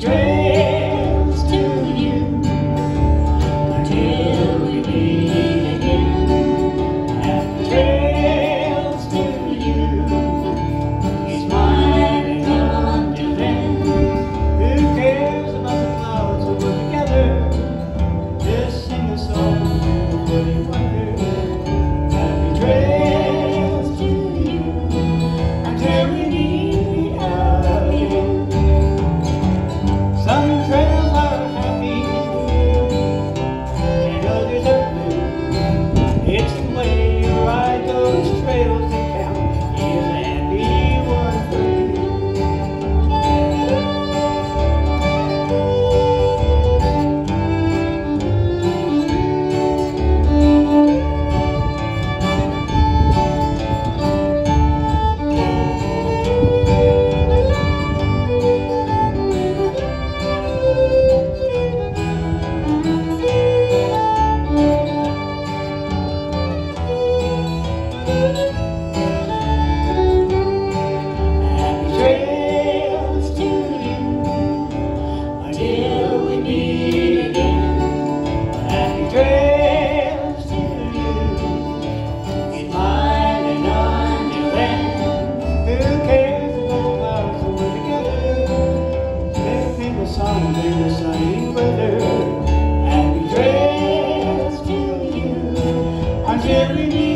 Cheers to you we meet again. To you, smiling them. Who cares about the clouds together? Just sing a song you. Angelina.